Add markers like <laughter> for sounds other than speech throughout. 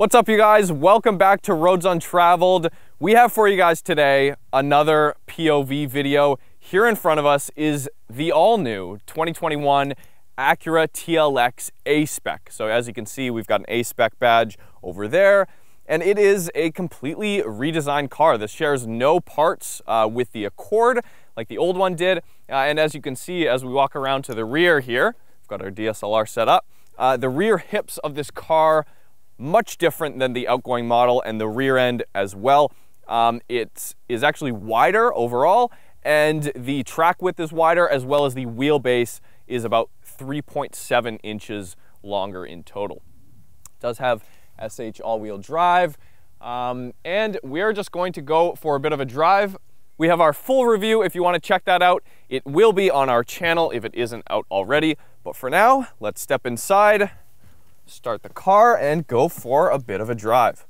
What's up, you guys? Welcome back to Roads Untraveled. We have for you guys today another POV video. Here in front of us is the all-new 2021 Acura TLX A-Spec. So as you can see, we've got an A-Spec badge over there, and it is a completely redesigned car. This shares no parts uh, with the Accord like the old one did. Uh, and as you can see, as we walk around to the rear here, we've got our DSLR set up. Uh, the rear hips of this car, much different than the outgoing model and the rear end as well. Um, it is actually wider overall and the track width is wider as well as the wheelbase is about 3.7 inches longer in total. It does have SH all-wheel drive um, and we're just going to go for a bit of a drive. We have our full review if you want to check that out. It will be on our channel if it isn't out already. But for now, let's step inside, start the car, and go for a bit of a drive.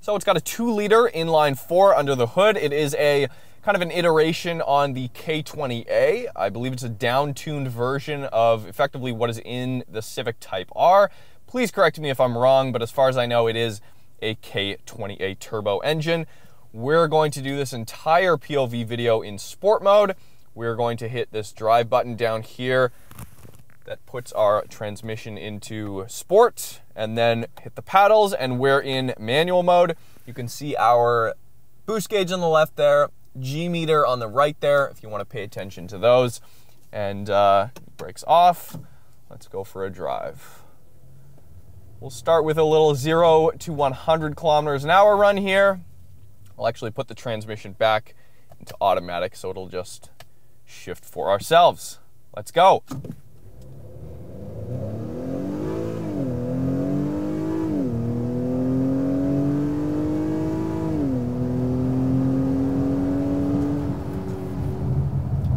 So it's got a two liter inline four under the hood. It is a kind of an iteration on the K20A. I believe it's a down-tuned version of effectively what is in the Civic Type R. Please correct me if I'm wrong, but as far as I know, it is a K20A turbo engine. We're going to do this entire POV video in sport mode. We're going to hit this drive button down here that puts our transmission into sport and then hit the paddles and we're in manual mode. You can see our boost gauge on the left there, G meter on the right there if you want to pay attention to those. And uh, brakes off. Let's go for a drive. We'll start with a little 0 to 100 kilometers an hour run here. I'll actually put the transmission back into automatic so it'll just shift for ourselves. Let's go.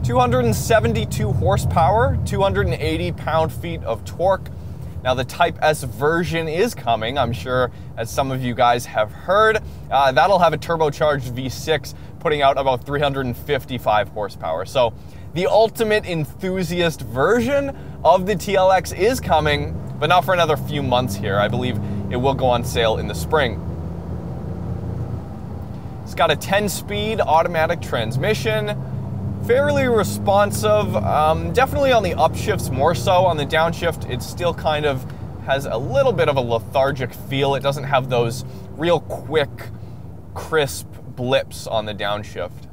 Two hundred and seventy-two horsepower, two hundred and eighty pound-feet of torque. Now the Type S version is coming, I'm sure, as some of you guys have heard. Uh, that'll have a turbocharged V6 putting out about 355 horsepower. So the ultimate enthusiast version of the TLX is coming, but not for another few months here. I believe it will go on sale in the spring. It's got a 10-speed automatic transmission, fairly responsive, um, definitely on the upshifts more so. On the downshift, it still kind of has a little bit of a lethargic feel. It doesn't have those real quick, crisp blips on the downshift.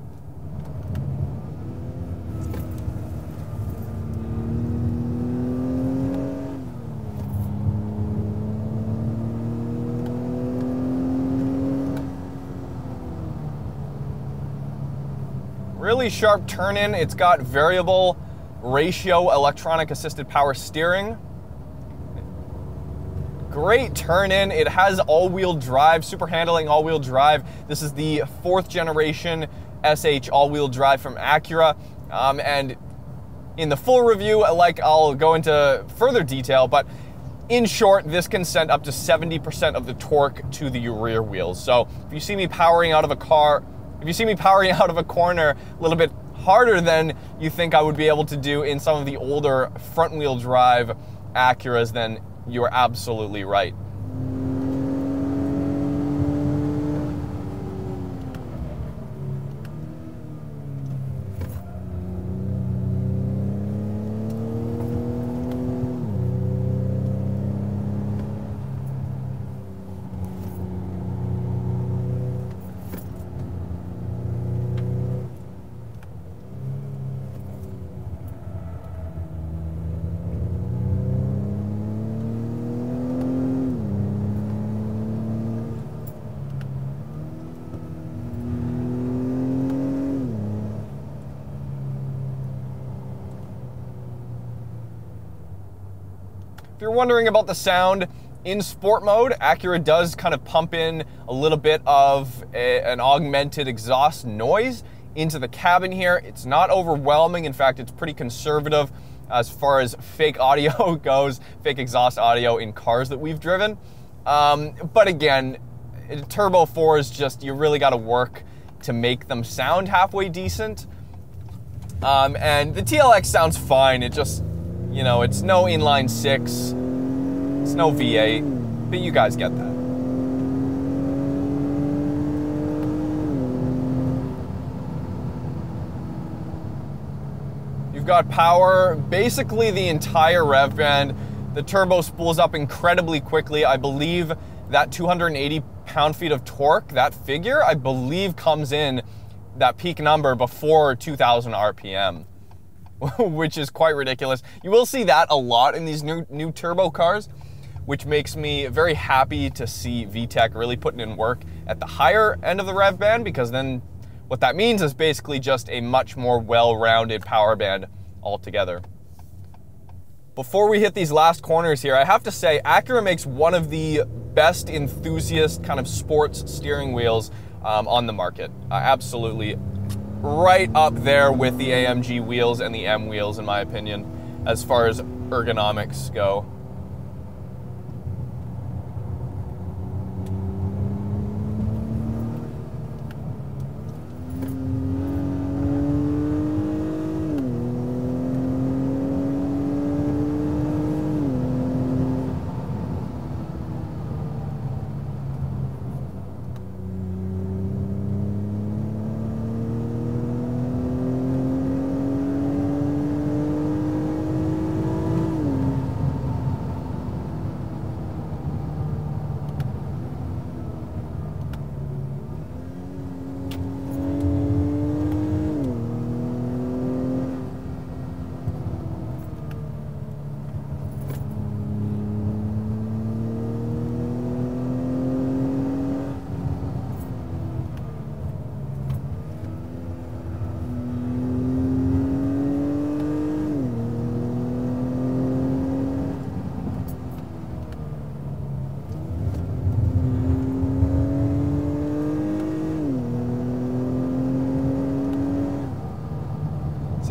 Really sharp turn in. It's got variable ratio electronic assisted power steering. Great turn in. It has all wheel drive, super handling all wheel drive. This is the fourth generation SH all wheel drive from Acura. Um, and in the full review, like I'll go into further detail, but in short, this can send up to 70% of the torque to the rear wheels. So if you see me powering out of a car, if you see me powering <laughs> out of a corner a little bit harder than you think I would be able to do in some of the older front wheel drive Acuras, then you're absolutely right. You're wondering about the sound, in sport mode, Acura does kind of pump in a little bit of a, an augmented exhaust noise into the cabin here. It's not overwhelming. In fact, it's pretty conservative as far as fake audio <laughs> goes, fake exhaust audio in cars that we've driven. Um, but again, Turbo 4 is just, you really got to work to make them sound halfway decent. Um, and the TLX sounds fine. It just, You know, it's no inline six, it's no V8, but you guys get that. You've got power, basically the entire rev band. The turbo spools up incredibly quickly. I believe that 280 pound-feet of torque, that figure, I believe comes in that peak number before 2000 RPM, <laughs> which is quite ridiculous. You will see that a lot in these new, new turbo cars, which makes me very happy to see VTEC really putting in work at the higher end of the rev band because then what that means is basically just a much more well-rounded power band altogether. Before we hit these last corners here, I have to say Acura makes one of the best enthusiast kind of sports steering wheels um, on the market. Absolutely right up there with the AMG wheels and the M wheels, in my opinion, as far as ergonomics go.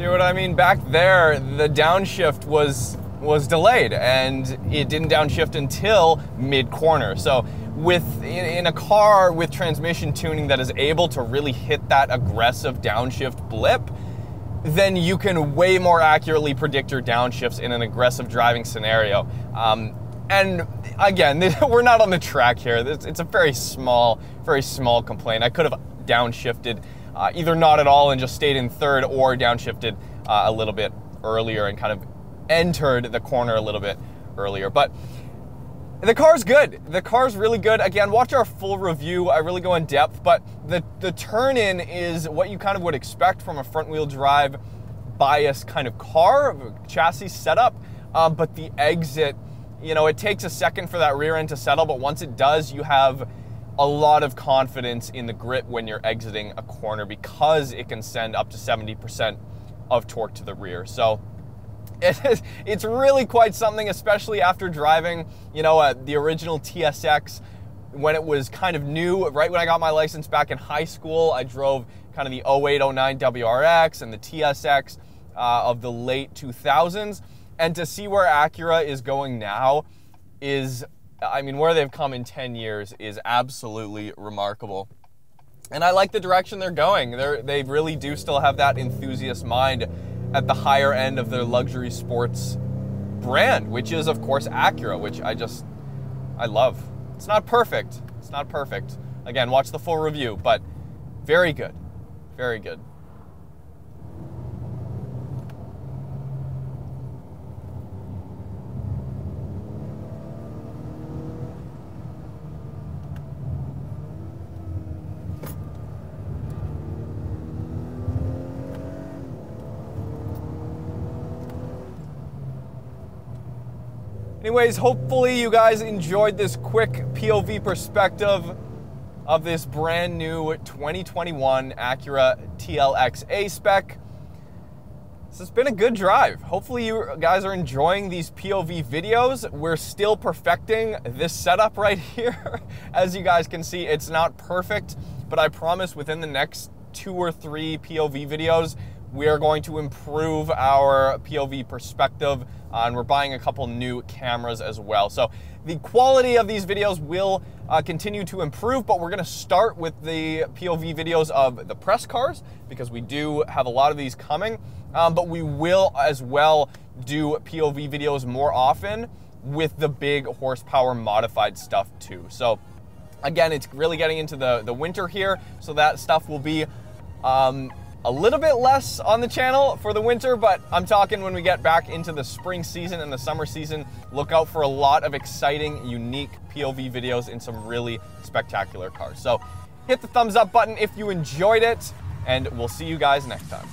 See what I mean? Back there, the downshift was was delayed and it didn't downshift until mid corner. So with in, in, a car with transmission tuning that is able to really hit that aggressive downshift blip, then you can way more accurately predict your downshifts in an aggressive driving scenario. Um, and again, <laughs> we're not on the track here. It's a very small, very small complaint. I could have downshifted uh, either not at all and just stayed in third or downshifted uh, a little bit earlier and kind of entered the corner a little bit earlier. But the car's good. The car's really good. Again, watch our full review. I really go in depth, but the, the turn in is what you kind of would expect from a front wheel drive bias kind of car, chassis setup. Um, but the exit, you know, it takes a second for that rear end to settle, but once it does, you have a lot of confidence in the grip when you're exiting a corner because it can send up to 70% of torque to the rear. So it is, <laughs> it's really quite something, especially after driving, you know, uh, the original TSX when it was kind of new. Right when I got my license back in high school, I drove kind of the 08, 09 WRX and the TSX uh, of the late 2000s. And to see where Acura is going now is I mean, where they've come in 10 years is absolutely remarkable. And I like the direction they're going. They're, they really do still have that enthusiast mind at the higher end of their luxury sports brand, which is, of course, Acura, which I just, I love. It's not perfect. It's not perfect. Again, watch the full review, but very good. Very good. Anyways, hopefully you guys enjoyed this quick POV perspective of this brand new 2021 Acura TLX A spec. It's been a good drive. Hopefully you guys are enjoying these POV videos. We're still perfecting this setup right <laughs> here. As you guys can see, it's not perfect, but I promise within the next two or three POV videos, we are going to improve our POV perspective uh, and we're buying a couple new cameras as well. So the quality of these videos will uh, continue to improve, but we're gonna start with the POV videos of the press cars because we do have a lot of these coming. Um, but we will as well do POV videos more often with the big horsepower modified stuff too. So again, it's really getting into the, the winter here, so that stuff will be um, a little bit less on the channel for the winter, but I'm talking when we get back into the spring season and the summer season, look out for a lot of exciting, unique POV videos in some really spectacular cars. So hit the thumbs up button if you enjoyed it, and we'll see you guys next time.